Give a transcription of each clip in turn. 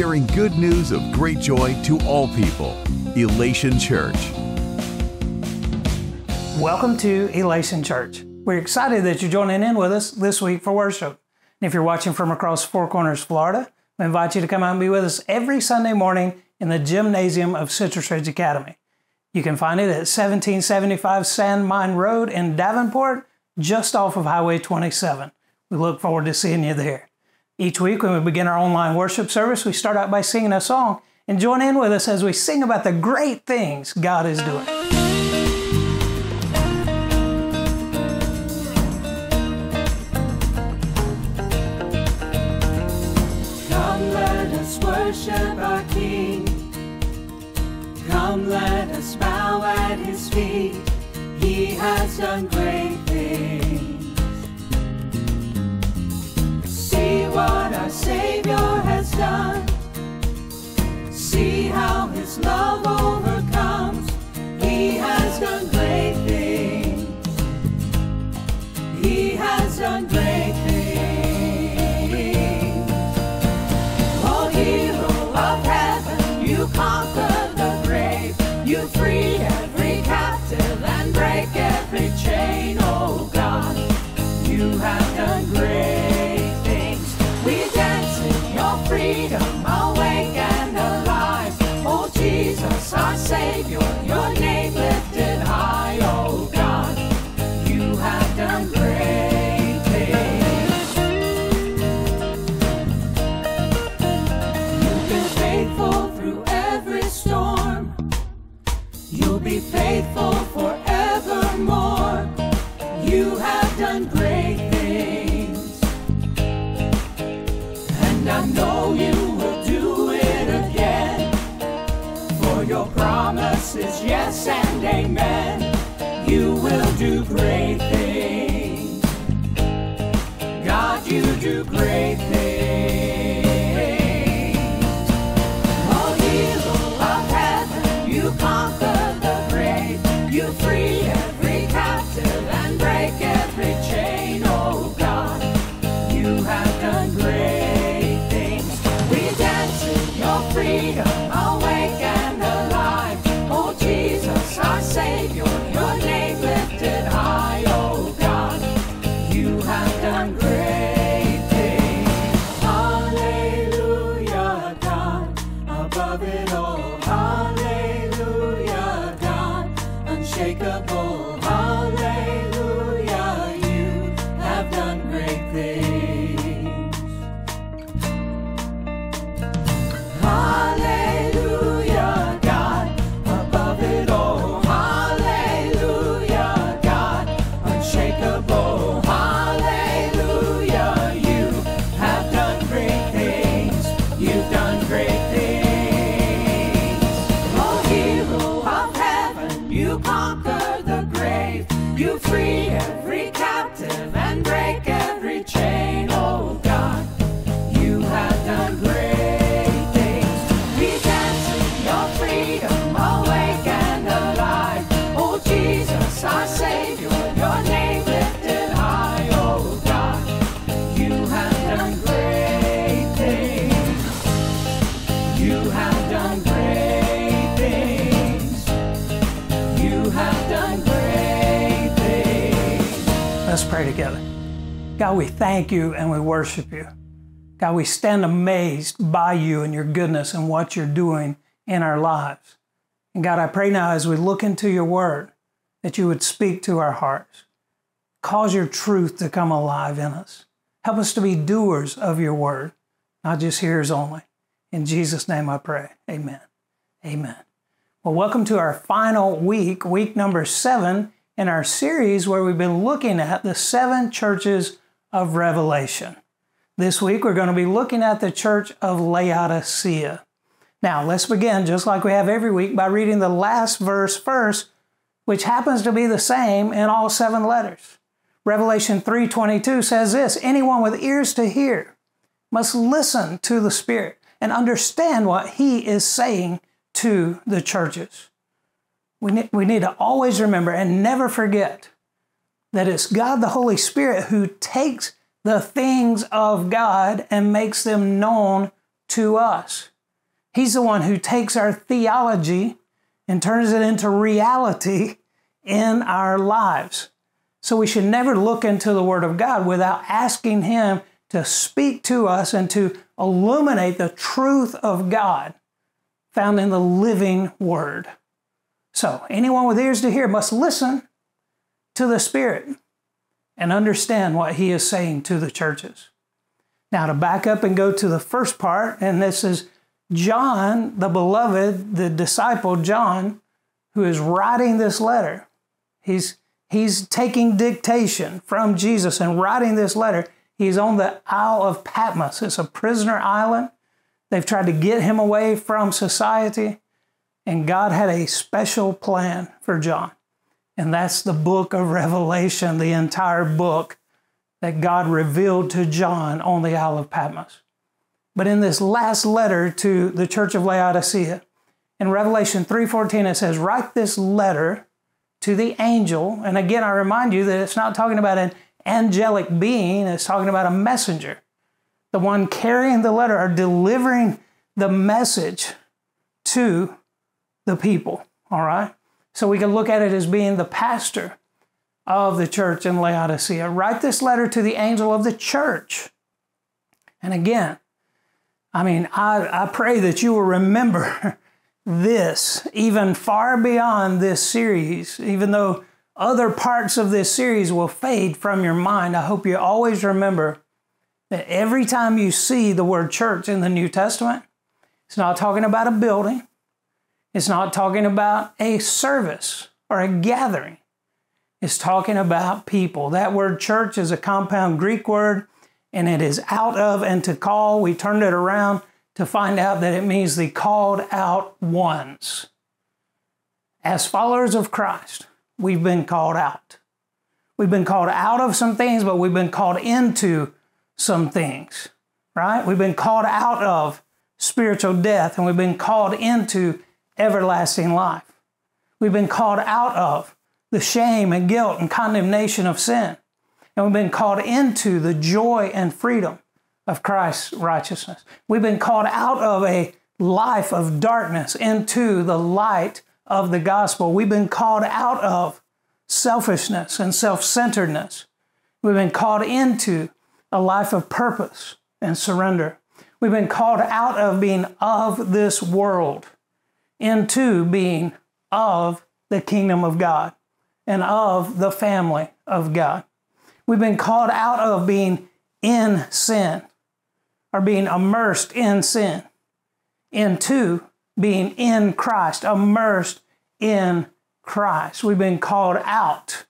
sharing good news of great joy to all people. Elation Church. Welcome to Elation Church. We're excited that you're joining in with us this week for worship. And if you're watching from across Four Corners, Florida, we invite you to come out and be with us every Sunday morning in the gymnasium of Citrus Ridge Academy. You can find it at 1775 Sand Mine Road in Davenport, just off of Highway 27. We look forward to seeing you there. Each week, when we begin our online worship service, we start out by singing a song and join in with us as we sing about the great things God is doing. Come, let us worship our King. Come, let us bow at his feet. He has done great things. What our Savior has done. See how his love overcomes. He has amen. Freedom, awake and alive. Oh, Jesus, our Savior, your name lifted high. Oh, God, you have done great things. You have done great things. You have done great things. Let's pray together. God, we thank you and we worship you. God, we stand amazed by you and your goodness and what you're doing in our lives. And God, I pray now as we look into your word that you would speak to our hearts. Cause your truth to come alive in us. Help us to be doers of your word, not just hearers only. In Jesus' name I pray. Amen. Amen. Well, welcome to our final week, week number seven in our series where we've been looking at the seven churches of Revelation. This week we're going to be looking at the church of Laodicea. Now, let's begin, just like we have every week, by reading the last verse first, which happens to be the same in all seven letters. Revelation 3:22 says this, anyone with ears to hear must listen to the Spirit and understand what he is saying to the churches. We need, we need to always remember and never forget that it's God the Holy Spirit who takes the things of God and makes them known to us. He's the one who takes our theology and turns it into reality in our lives. So we should never look into the Word of God without asking Him to speak to us and to illuminate the truth of God found in the living Word. So, anyone with ears to hear must listen to the Spirit and understand what He is saying to the churches. Now, to back up and go to the first part, and this is John, the beloved, the disciple John, who is writing this letter. He's, he's taking dictation from Jesus and writing this letter. He's on the Isle of Patmos. It's a prisoner island. They've tried to get him away from society, and God had a special plan for John. And that's the book of Revelation, the entire book that God revealed to John on the Isle of Patmos. But in this last letter to the church of Laodicea, in Revelation 3:14 it says, "Write this letter to the angel." And again, I remind you that it's not talking about an angelic being, it's talking about a messenger. The one carrying the letter or delivering the message to the people, all right? So we can look at it as being the pastor of the church in Laodicea. Write this letter to the angel of the church. And again, I mean, I, I pray that you will remember this even far beyond this series, even though other parts of this series will fade from your mind. I hope you always remember that every time you see the word church in the New Testament, it's not talking about a building, it's not talking about a service or a gathering. It's talking about people. That word church is a compound Greek word and it is out of and to call. We turned it around to find out that it means the called out ones. As followers of Christ, we've been called out. We've been called out of some things, but we've been called into some things, right? We've been called out of spiritual death and we've been called into everlasting life. We've been called out of the shame and guilt and condemnation of sin. And we've been called into the joy and freedom of Christ's righteousness. We've been called out of a life of darkness into the light of the gospel. We've been called out of selfishness and self centeredness. We've been called into a life of purpose and surrender. We've been called out of being of this world into being of the kingdom of God and of the family of God. We've been called out of being in sin or being immersed in sin into being in Christ, immersed in Christ. We've been called out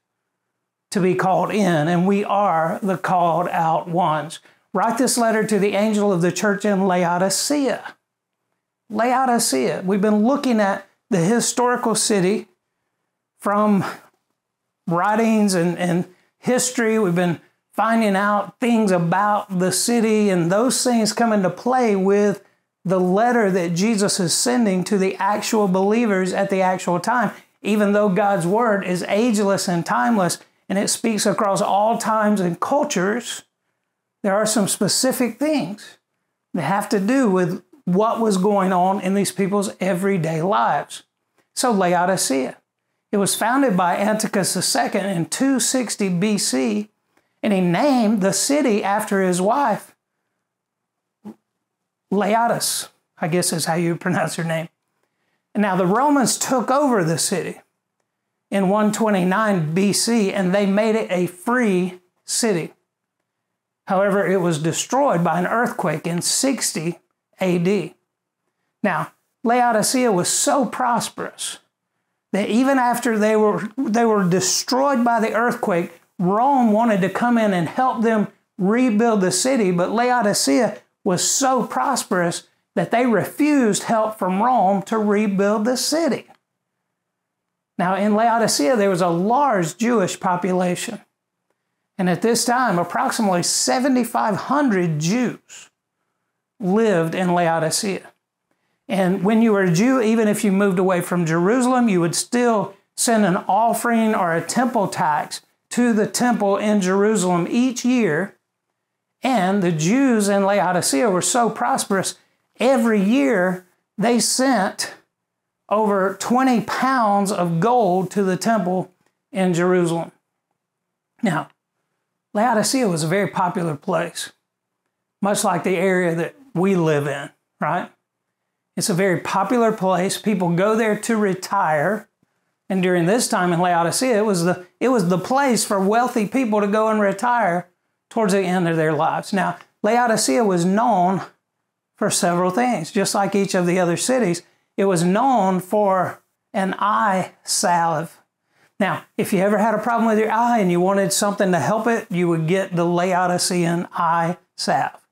to be called in, and we are the called out ones. Write this letter to the angel of the church in Laodicea. Laodicea. We've been looking at the historical city from writings and, and history. We've been finding out things about the city, and those things come into play with the letter that Jesus is sending to the actual believers at the actual time. Even though God's word is ageless and timeless and it speaks across all times and cultures, there are some specific things that have to do with what was going on in these people's everyday lives. So, Laodicea. It was founded by Antiochus II in 260 BC, and he named the city after his wife, Laodice, I guess is how you pronounce her name. And now the Romans took over the city in 129 BC and they made it a free city. However, it was destroyed by an earthquake in 60 AD. Now, Laodicea was so prosperous that even after they were, they were destroyed by the earthquake, Rome wanted to come in and help them rebuild the city, but Laodicea was so prosperous that they refused help from Rome to rebuild the city. Now, in Laodicea, there was a large Jewish population. And at this time, approximately 7,500 Jews lived in Laodicea. And when you were a Jew, even if you moved away from Jerusalem, you would still send an offering or a temple tax to the temple in Jerusalem each year. And the Jews in Laodicea were so prosperous, every year they sent over 20 pounds of gold to the temple in Jerusalem. Now, Laodicea was a very popular place, much like the area that we live in, right? It's a very popular place. People go there to retire. And during this time in Laodicea, it was the, it was the place for wealthy people to go and retire towards the end of their lives. Now, Laodicea was known for several things, just like each of the other cities. It was known for an eye salve. Now, if you ever had a problem with your eye and you wanted something to help it, you would get the Laodicean eye salve.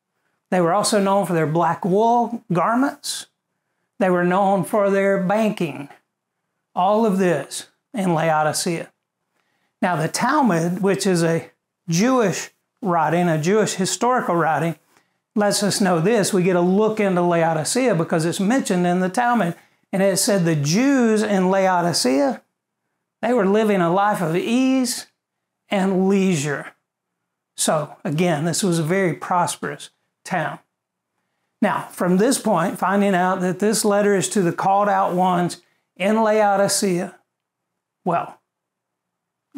They were also known for their black wool garments. They were known for their banking. All of this in Laodicea. Now, the Talmud, which is a Jewish writing, a Jewish historical writing, lets us know this. We get a look into Laodicea because it's mentioned in the Talmud. And it said the Jews in Laodicea, they were living a life of ease and leisure. So, again, this was a very prosperous town. Now, from this point, finding out that this letter is to the called out ones in Laodicea, well,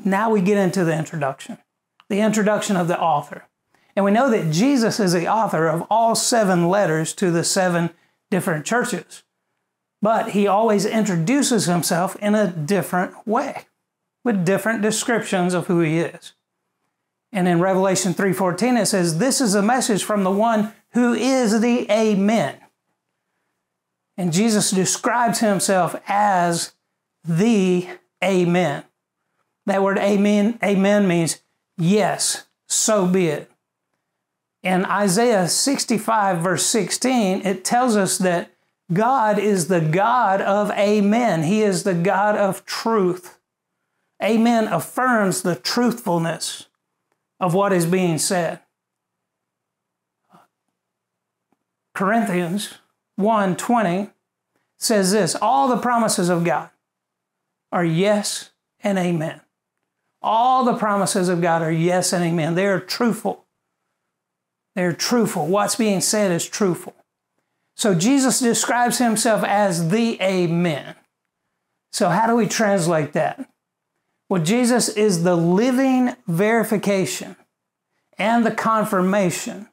now we get into the introduction, the introduction of the author. And we know that Jesus is the author of all seven letters to the seven different churches. But he always introduces himself in a different way, with different descriptions of who he is. And in Revelation 3:14 it says, "This is a message from the one who is the Amen." And Jesus describes himself as the Amen. That word amen, amen means yes, so be it. In Isaiah 65, verse 16, it tells us that God is the God of amen. He is the God of truth. Amen affirms the truthfulness of what is being said. Corinthians 1:20 says this, all the promises of God are yes and amen. All the promises of God are yes and amen. They are truthful. They're truthful. What's being said is truthful. So Jesus describes himself as the Amen. So, how do we translate that? Well, Jesus is the living verification and the confirmation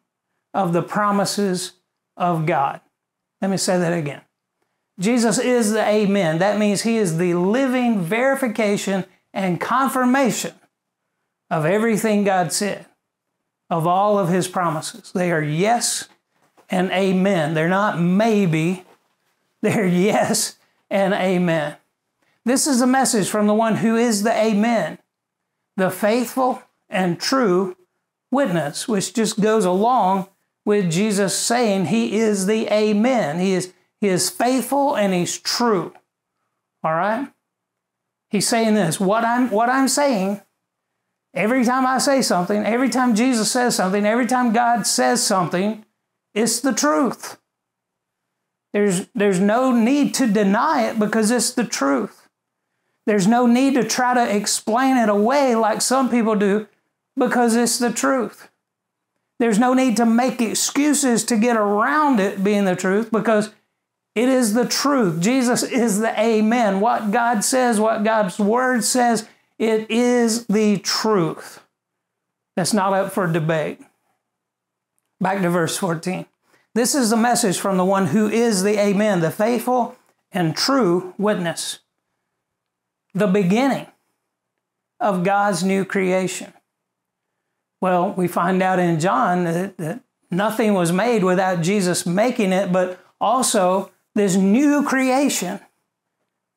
of the promises of God. Let me say that again. Jesus is the Amen. That means He is the living verification and confirmation of everything God said, of all of His promises. They are yes and amen. They're not maybe, they're yes and amen. This is a message from the one who is the Amen, the faithful and true witness, which just goes along with Jesus saying he is the Amen. He is, he is faithful and he's true. All right? He's saying this what I'm, what I'm saying, every time I say something, every time Jesus says something, every time God says something, it's the truth. There's, there's no need to deny it because it's the truth. There's no need to try to explain it away like some people do because it's the truth. There's no need to make excuses to get around it being the truth because it is the truth. Jesus is the Amen. What God says, what God's Word says, it is the truth. That's not up for debate. Back to verse 14. This is the message from the one who is the Amen, the faithful and true witness the beginning of God's new creation? Well, we find out in John that, that nothing was made without Jesus making it, but also this new creation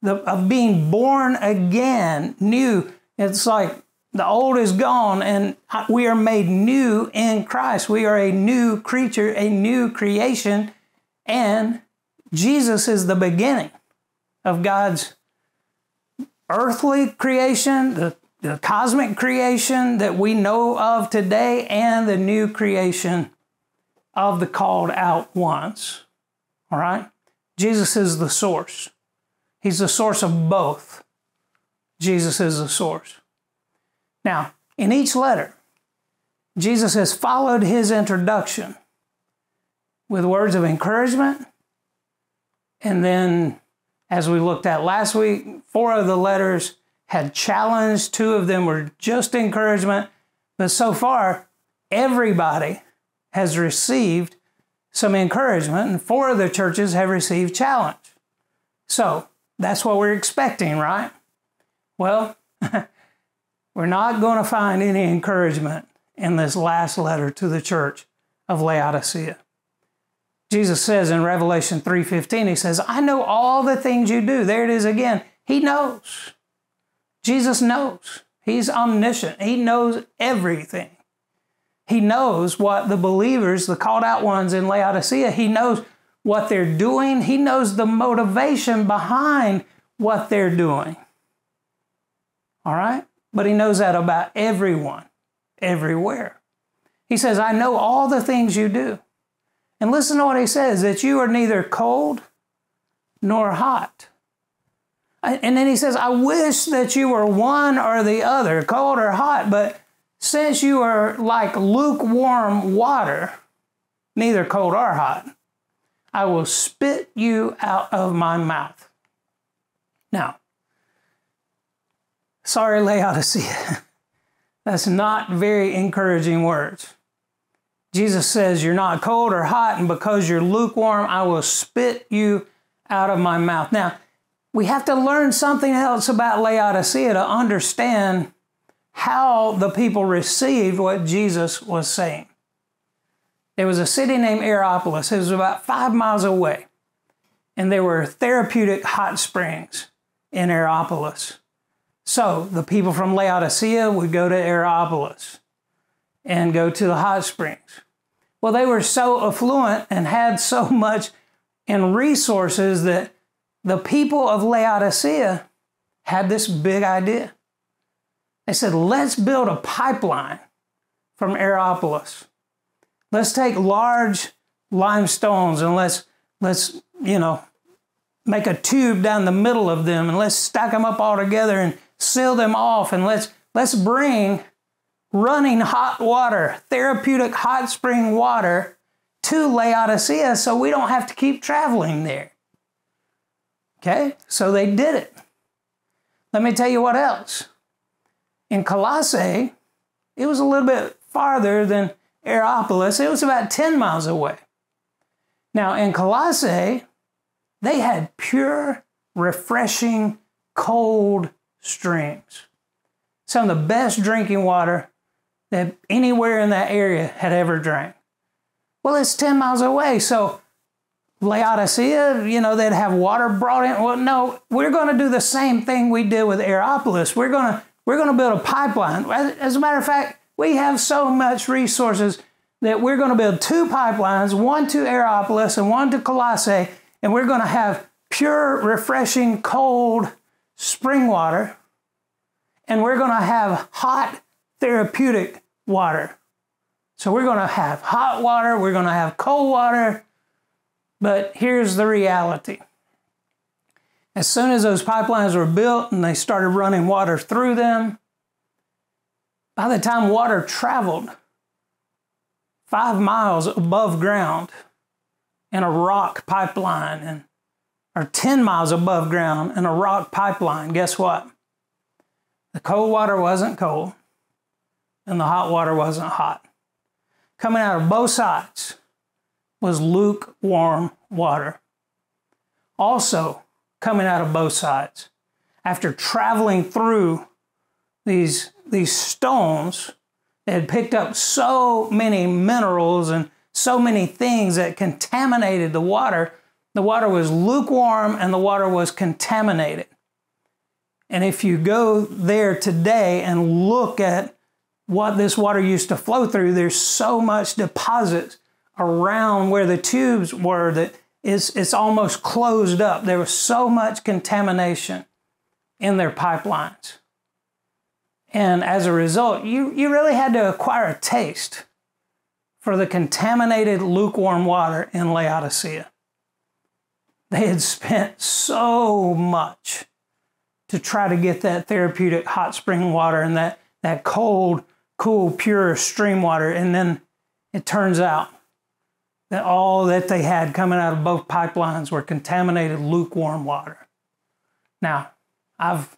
the, of being born again, new. It's like the old is gone and we are made new in Christ. We are a new creature, a new creation, and Jesus is the beginning of God's earthly creation, the, the cosmic creation that we know of today, and the new creation of the called out ones. All right? Jesus is the source. He's the source of both. Jesus is the source. Now, in each letter, Jesus has followed his introduction with words of encouragement. And then, as we looked at last week, four of the letters had challenged. two of them were just encouragement. But so far, everybody has received some encouragement, and four of the churches have received challenge. So that's what we're expecting, right? Well, we're not going to find any encouragement in this last letter to the church of Laodicea. Jesus says in Revelation 3:15 he says, "I know all the things you do." There it is again. He knows. Jesus knows. He's omniscient. He knows everything. He knows what the believers, the called out ones in Laodicea, he knows what they're doing. He knows the motivation behind what they're doing. All right? But he knows that about everyone, everywhere. He says, I know all the things you do. And listen to what he says that you are neither cold nor hot. And then he says, I wish that you were one or the other, cold or hot, but since you are like lukewarm water, neither cold or hot, I will spit you out of my mouth. Now, sorry, Laodicea. That's not very encouraging words. Jesus says, You're not cold or hot, and because you're lukewarm, I will spit you out of my mouth. Now, we have to learn something else about Laodicea to understand how the people received what Jesus was saying. There was a city named Hierapolis. It was about five miles away. And there were therapeutic hot springs in Hierapolis. So the people from Laodicea would go to Hierapolis and go to the hot springs. Well, they were so affluent and had so much in resources that the people of Laodicea had this big idea. They said, let's build a pipeline from Hierapolis. Let's take large limestones and let's, let's, you know, make a tube down the middle of them and let's stack them up all together and seal them off and let's, let's bring running hot water, therapeutic hot spring water to Laodicea so we don't have to keep traveling there. Okay, so they did it. Let me tell you what else. In Colossae, it was a little bit farther than Hierapolis. It was about 10 miles away. Now, in Colossae, they had pure, refreshing, cold streams. Some of the best drinking water that anywhere in that area had ever drank. Well, it's 10 miles away, so Laodicea, you know, they'd have water brought in. Well, no, we're going to do the same thing we did with Hierapolis. We're going to we're going to build a pipeline. As a matter of fact, we have so much resources that we're going to build two pipelines, one to Hierapolis and one to Colossae, and we're going to have pure, refreshing, cold spring water, and we're going to have hot, therapeutic water. So we're going to have hot water, we're going to have cold water, but here's the reality. As soon as those pipelines were built and they started running water through them, by the time water traveled five miles above ground in a rock pipeline and or 10 miles above ground in a rock pipeline, guess what? The cold water wasn't cold and the hot water wasn't hot. Coming out of both sides was lukewarm water. Also, coming out of both sides, after traveling through these, these stones that had picked up so many minerals and so many things that contaminated the water, the water was lukewarm and the water was contaminated. And if you go there today and look at what this water used to flow through, there's so much deposits around where the tubes were that it's, it's almost closed up. There was so much contamination in their pipelines. And as a result, you, you really had to acquire a taste for the contaminated lukewarm water in Laodicea. They had spent so much to try to get that therapeutic hot spring water and that, that cold, cool, pure stream water. And then it turns out that all that they had coming out of both pipelines were contaminated lukewarm water. Now, I've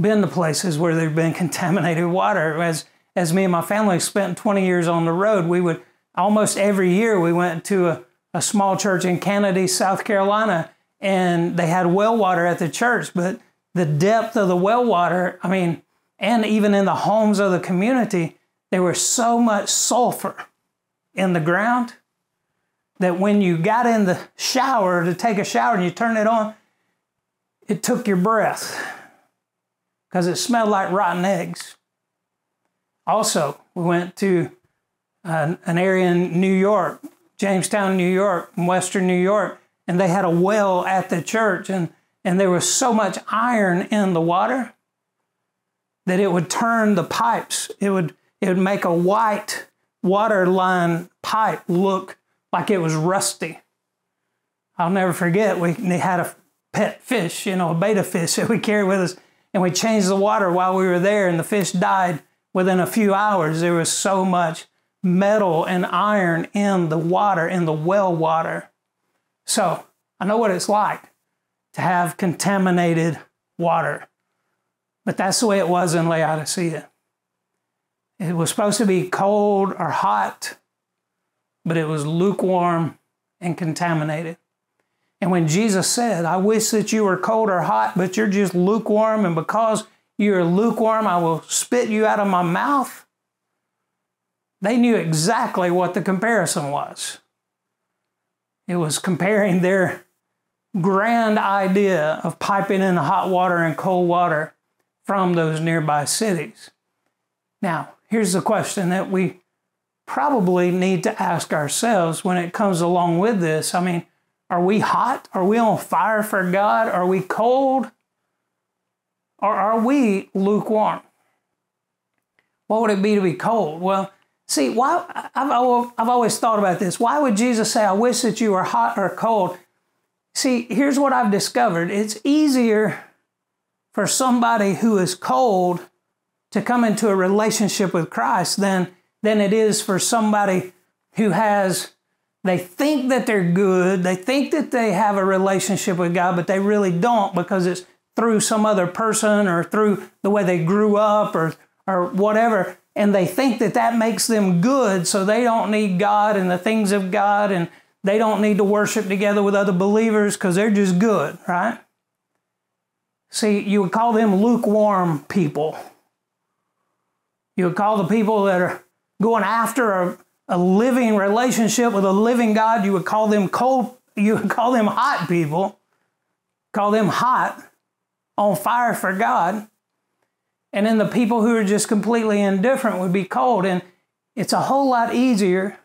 been to places where there've been contaminated water. As as me and my family spent 20 years on the road, we would almost every year we went to a, a small church in Kennedy, South Carolina, and they had well water at the church, but the depth of the well water, I mean, and even in the homes of the community, there was so much sulfur in the ground that when you got in the shower to take a shower and you turn it on, it took your breath because it smelled like rotten eggs. Also, we went to an, an area in New York, Jamestown, New York, Western New York, and they had a well at the church, and, and there was so much iron in the water that it would turn the pipes. It would, it would make a white water line pipe look like it was rusty. I'll never forget, we had a pet fish, you know, a betta fish that we carried with us, and we changed the water while we were there, and the fish died within a few hours. There was so much metal and iron in the water, in the well water. So I know what it's like to have contaminated water. But that's the way it was in Laodicea. It was supposed to be cold or hot, but it was lukewarm and contaminated. And when Jesus said, I wish that you were cold or hot, but you're just lukewarm, and because you're lukewarm, I will spit you out of my mouth, they knew exactly what the comparison was. It was comparing their grand idea of piping in hot water and cold water from those nearby cities. Now, here's the question that we probably need to ask ourselves when it comes along with this. I mean, are we hot? Are we on fire for God? Are we cold? Or are we lukewarm? What would it be to be cold? Well, See, why I've, I've always thought about this. Why would Jesus say, I wish that you were hot or cold? See, here's what I've discovered it's easier for somebody who is cold to come into a relationship with Christ than, than it is for somebody who has, they think that they're good, they think that they have a relationship with God, but they really don't because it's through some other person or through the way they grew up or, or whatever and they think that that makes them good, so they don't need God and the things of God, and they don't need to worship together with other believers because they're just good, right? See, you would call them lukewarm people. You would call the people that are going after a, a living relationship with a living God, you would call them cold, you would call them hot people, call them hot, on fire for God. And then the people who are just completely indifferent would be cold. And it's a whole lot easier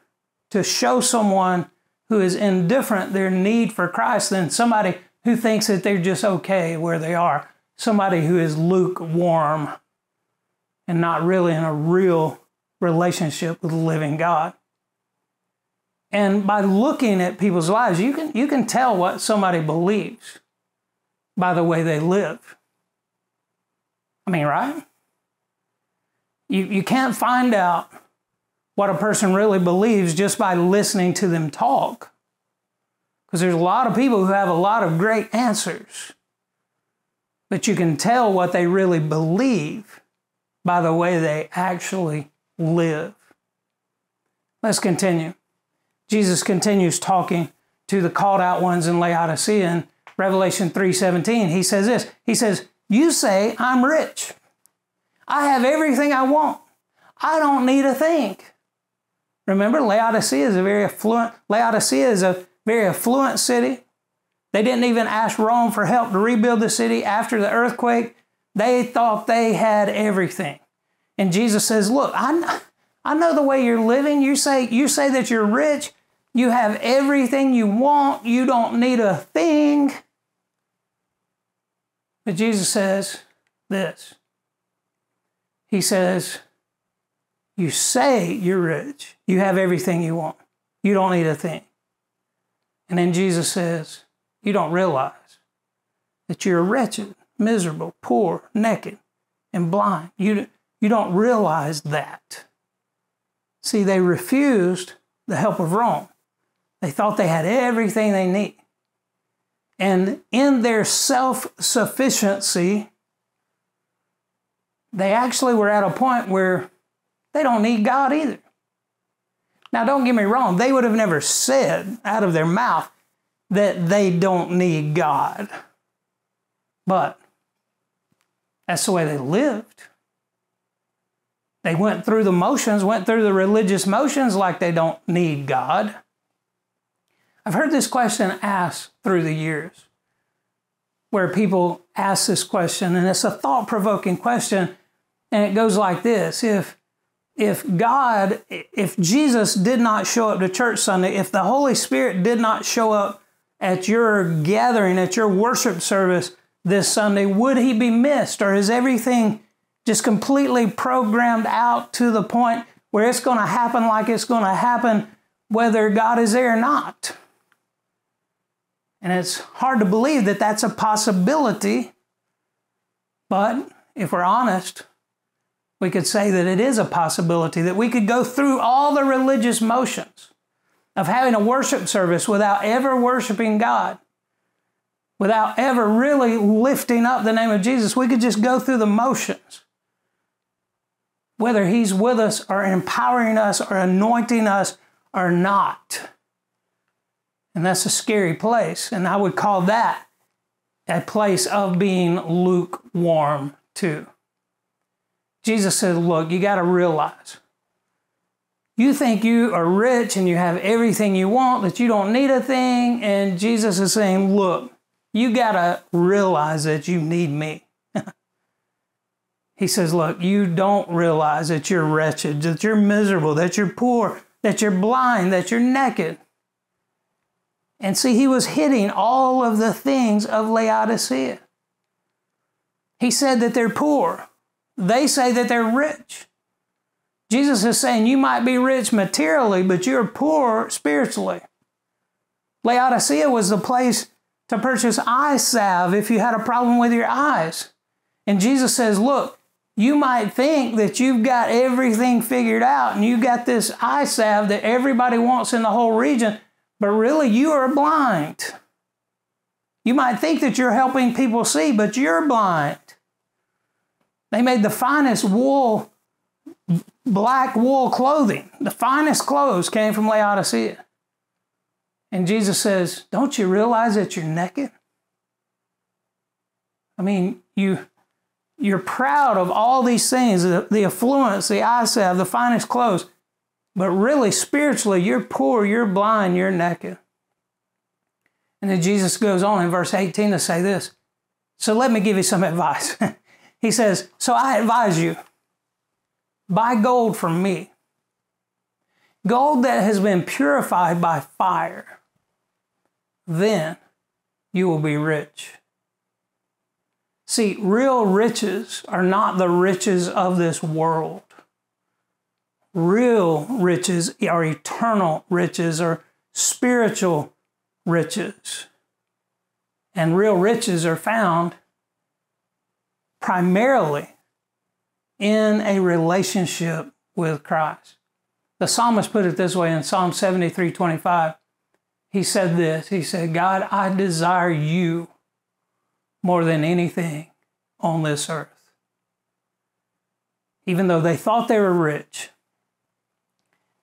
to show someone who is indifferent their need for Christ than somebody who thinks that they're just okay where they are. Somebody who is lukewarm and not really in a real relationship with the living God. And by looking at people's lives, you can, you can tell what somebody believes by the way they live. I mean, right? You, you can't find out what a person really believes just by listening to them talk. Because there's a lot of people who have a lot of great answers. But you can tell what they really believe by the way they actually live. Let's continue. Jesus continues talking to the called out ones in Laodicea in Revelation 3:17. He says this. He says, you say, I'm rich. I have everything I want. I don't need a thing. Remember, Laodicea is a very affluent, Laodicea is a very affluent city. They didn't even ask Rome for help to rebuild the city after the earthquake. They thought they had everything. And Jesus says, Look, I, I know the way you're living. You say, you say that you're rich. You have everything you want. You don't need a thing. But Jesus says this He says, You say you're rich, you have everything you want, you don't need a thing. And then Jesus says, You don't realize that you're wretched, miserable, poor, naked, and blind. You, you don't realize that. See, they refused the help of Rome. They thought they had everything they need. And in their self sufficiency, they actually were at a point where they don't need God either. Now, don't get me wrong, they would have never said out of their mouth that they don't need God. But that's the way they lived. They went through the motions, went through the religious motions like they don't need God. I've heard this question asked through the years where people ask this question, and it's a thought provoking question, and it goes like this If if God, if Jesus did not show up to church Sunday, if the Holy Spirit did not show up at your gathering, at your worship service this Sunday, would he be missed? Or is everything just completely programmed out to the point where it's going to happen like it's going to happen whether God is there or not? And it's hard to believe that that's a possibility. But if we're honest, we could say that it is a possibility that we could go through all the religious motions of having a worship service without ever worshiping God, without ever really lifting up the name of Jesus. We could just go through the motions. Whether He's with us or empowering us or anointing us or not. And that's a scary place. And I would call that a place of being lukewarm too. Jesus said, Look, you got to realize you think you are rich and you have everything you want, that you don't need a thing. And Jesus is saying, Look, you got to realize that you need me. He says, Look, you don't realize that you're wretched, that you're miserable, that you're poor, that you're blind, that you're naked. And see, he was hitting all of the things of Laodicea. He said that they're poor. They say that they're rich. Jesus is saying you might be rich materially, but you're poor spiritually. Laodicea was the place to purchase eye salve if you had a problem with your eyes. And Jesus says, Look, you might think that you've got everything figured out and you've got this eye salve that everybody wants in the whole region, but really you are blind. You might think that you're helping people see, but you're blind. They made the finest wool, black wool clothing. The finest clothes came from Laodicea. And Jesus says, Don't you realize that you're naked? I mean, you, you're proud of all these things the, the affluence, the salve, the finest clothes. But really, spiritually, you're poor, you're blind, you're naked. And then Jesus goes on in verse 18 to say this. So let me give you some advice. he says, So I advise you, buy gold from me. Gold that has been purified by fire. Then you will be rich. See, real riches are not the riches of this world real riches are eternal riches or spiritual riches. And real riches are found primarily in a relationship with Christ. The psalmist put it this way in Psalm 73 25. He said this He said, God, I desire you more than anything on this earth. Even though they thought they were rich,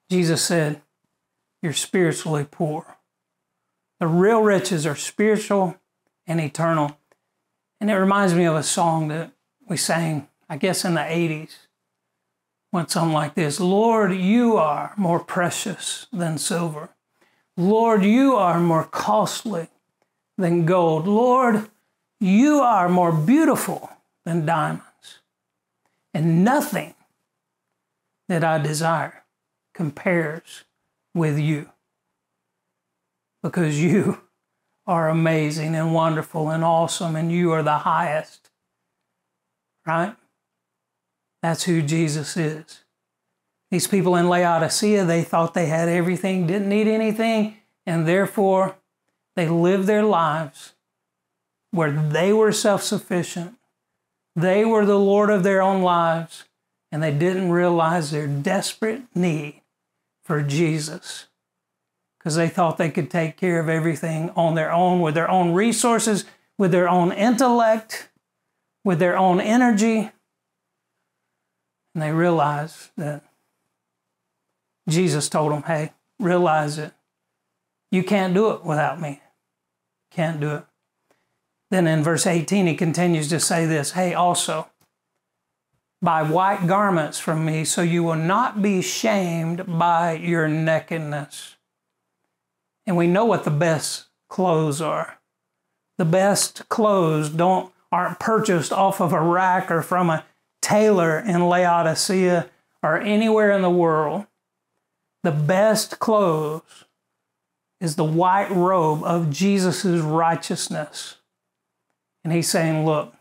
Jesus said, You're spiritually poor. The real riches are spiritual and eternal. And it reminds me of a song that we sang, I guess, in the 80s. Went something like this Lord, you are more precious than silver. Lord, you are more costly than gold. Lord, you are more beautiful than diamonds. And nothing that I desire compares with you because you are amazing and wonderful and awesome and you are the highest. Right? That's who Jesus is. These people in Laodicea, they thought they had everything, didn't need anything, and therefore they lived their lives where they were self sufficient. They were the Lord of their own lives, and they didn't realize their desperate need for Jesus because they thought they could take care of everything on their own with their own resources, with their own intellect, with their own energy. And they realized that Jesus told them, hey, realize it. You can't do it without me. Can't do it. Then in verse 18, he continues to say this Hey, also, buy white garments from me, so you will not be shamed by your nakedness. And we know what the best clothes are. The best clothes don't aren't purchased off of a rack or from a tailor in Laodicea or anywhere in the world. The best clothes is the white robe of Jesus' righteousness. And he's saying, Look,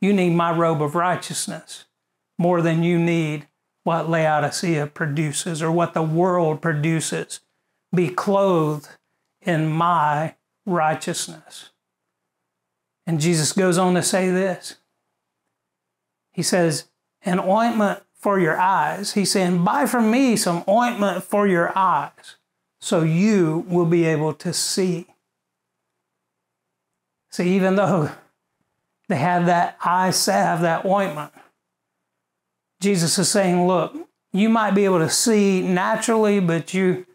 you need my robe of righteousness more than you need what Laodicea produces or what the world produces. Be clothed in my righteousness. And Jesus goes on to say this. He says, An ointment for your eyes. He's saying, Buy from me some ointment for your eyes so you will be able to see. See, even though they have that eye salve, that ointment, Jesus is saying, look, you might be able to see naturally, but you,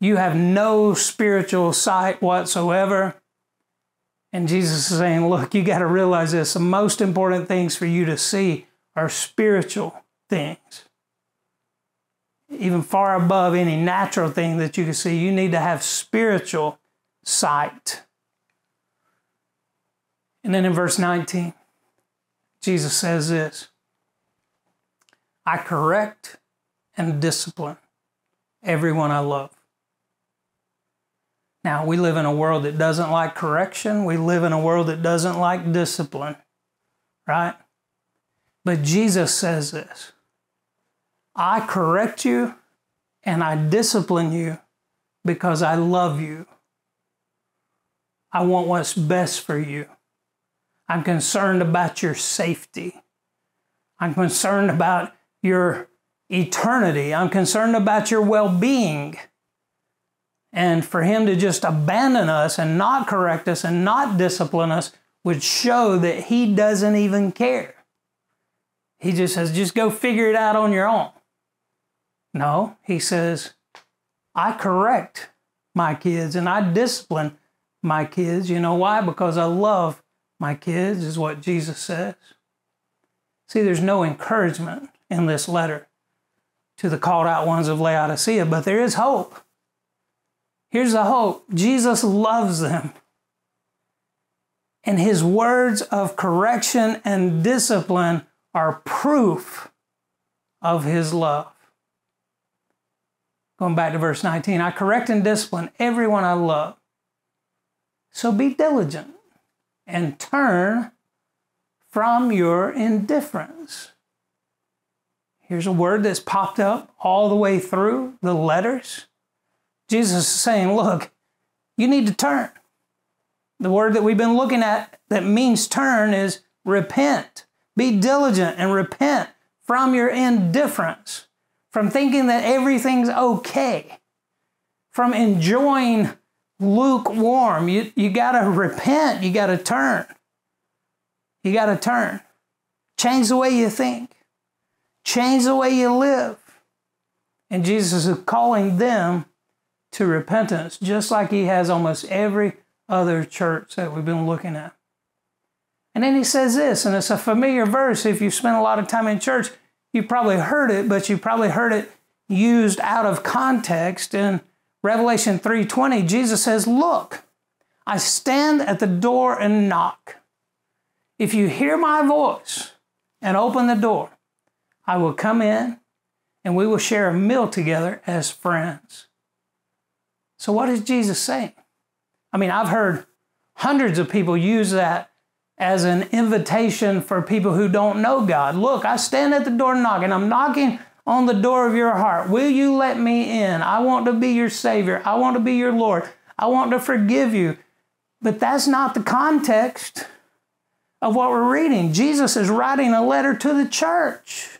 you have no spiritual sight whatsoever. And Jesus is saying, look, you got to realize this. The most important things for you to see are spiritual things. Even far above any natural thing that you can see, you need to have spiritual sight. And then in verse 19, Jesus says this I correct and discipline everyone I love. Now, we live in a world that doesn't like correction. We live in a world that doesn't like discipline, right? But Jesus says this I correct you and I discipline you because I love you. I want what's best for you. I'm concerned about your safety. I'm concerned about your eternity. I'm concerned about your well being. And for him to just abandon us and not correct us and not discipline us would show that he doesn't even care. He just says, just go figure it out on your own. No, he says, I correct my kids and I discipline my kids. You know why? Because I love my kids, is what Jesus says. See, there's no encouragement in this letter to the called out ones of Laodicea, but there is hope. Here's the hope Jesus loves them. And his words of correction and discipline are proof of his love. Going back to verse 19, I correct and discipline everyone I love. So be diligent and turn from your indifference. Here's a word that's popped up all the way through the letters. Jesus is saying, Look, you need to turn. The word that we've been looking at that means turn is repent. Be diligent and repent from your indifference, from thinking that everything's okay, from enjoying lukewarm. You, you got to repent. You got to turn. You got to turn. Change the way you think, change the way you live. And Jesus is calling them to repentance, just like he has almost every other church that we've been looking at. And then he says this, and it's a familiar verse. If you've spent a lot of time in church, you probably heard it, but you probably heard it used out of context. In Revelation 3:20, Jesus says, "Look, I stand at the door and knock. If you hear my voice and open the door, I will come in and we will share a meal together as friends." So, what is Jesus saying? I mean, I've heard hundreds of people use that as an invitation for people who don't know God. Look, I stand at the door knocking. I'm knocking on the door of your heart. Will you let me in? I want to be your Savior. I want to be your Lord. I want to forgive you. But that's not the context of what we're reading. Jesus is writing a letter to the church,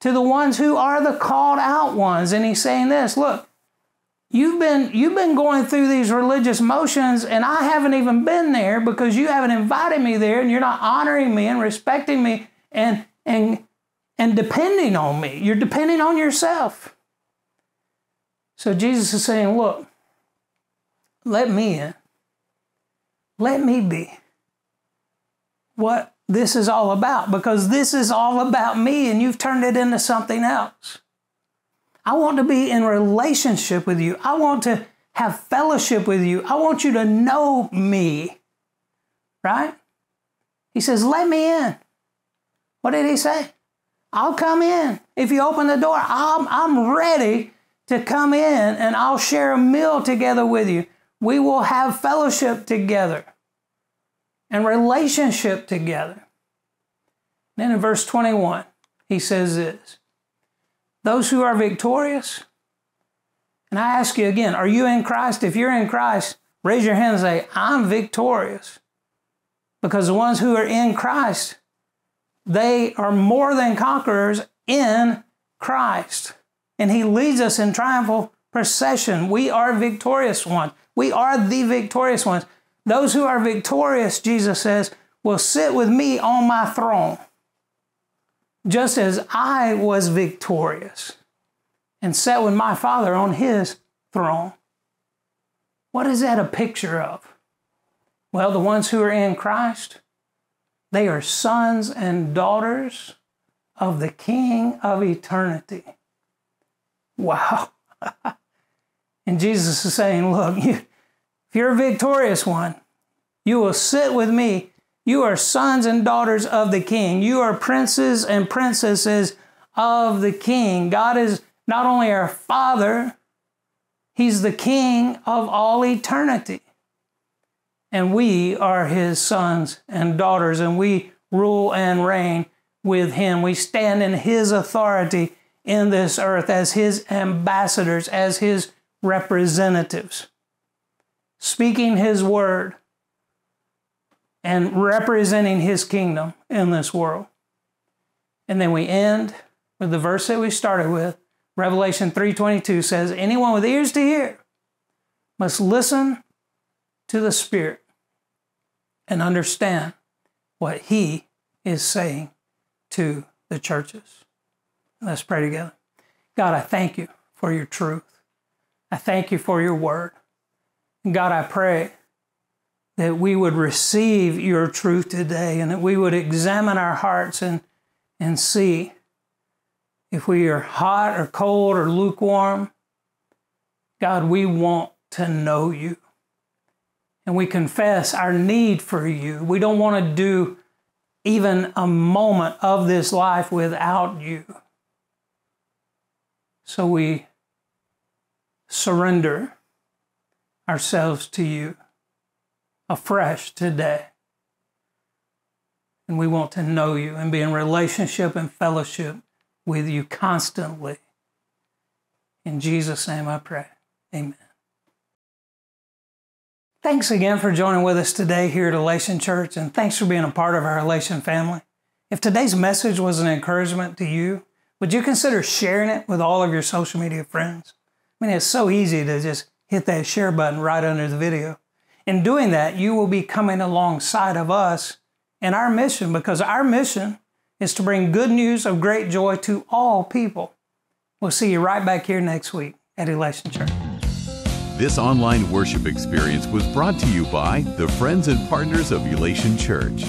to the ones who are the called out ones. And he's saying this look, You've been you've been going through these religious motions and I haven't even been there because you haven't invited me there and you're not honoring me and respecting me and and and depending on me. You're depending on yourself. So Jesus is saying, look, let me in. Let me be what this is all about because this is all about me and you've turned it into something else. I want to be in relationship with you. I want to have fellowship with you. I want you to know me. Right? He says, Let me in. What did he say? I'll come in. If you open the door, I'm, I'm ready to come in and I'll share a meal together with you. We will have fellowship together and relationship together. Then in verse 21, he says this Those who are victorious, and I ask you again, are you in Christ? If you're in Christ, raise your hand and say, I'm victorious. Because the ones who are in Christ, they are more than conquerors in Christ. And He leads us in triumphal procession. We are victorious ones. We are the victorious ones. Those who are victorious, Jesus says, will sit with me on my throne, just as I was victorious and sat with my Father on his throne. What is that a picture of? Well, the ones who are in Christ, they are sons and daughters of the King of eternity. Wow. and Jesus is saying, Look, you, if you're a victorious one, you will sit with me. You are sons and daughters of the King. You are princes and princesses of the King. God is not only our Father, He's the King of all eternity. And we are His sons and daughters, and we rule and reign with Him. We stand in His authority in this earth as His ambassadors, as His representatives speaking His word, and representing His kingdom in this world. And then we end with the verse that we started with. Revelation 3:22 says, "Anyone with ears to hear must listen to the Spirit and understand what he is saying to the churches." Let's pray together. God, I thank you for your truth. I thank you for your word. God, I pray that we would receive your truth today and that we would examine our hearts and, and see if we are hot or cold or lukewarm. God, we want to know you. And we confess our need for you. We don't want to do even a moment of this life without you. So we surrender ourselves to you afresh today. And we want to know you and be in relationship and fellowship with you constantly. In Jesus' name I pray. Amen. Thanks again for joining with us today here at Elation Church, and thanks for being a part of our Elation family. If today's message was an encouragement to you, would you consider sharing it with all of your social media friends? I mean, it's so easy to just hit that share button right under the video. In doing that, you will be coming alongside of us in our mission because our mission is to bring good news of great joy to all people. We'll see you right back here next week at Elation Church. This online worship experience was brought to you by the friends and partners of Elation Church.